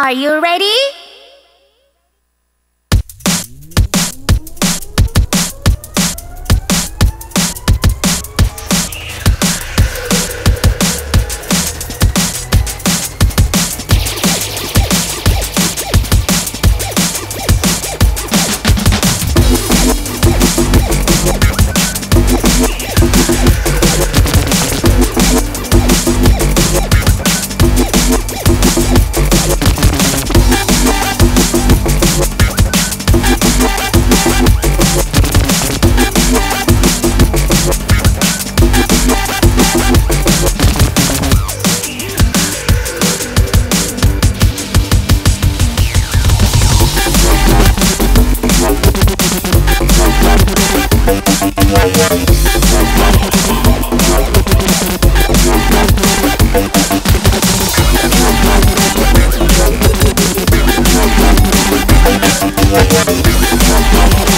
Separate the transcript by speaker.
Speaker 1: Are you ready? We'll be.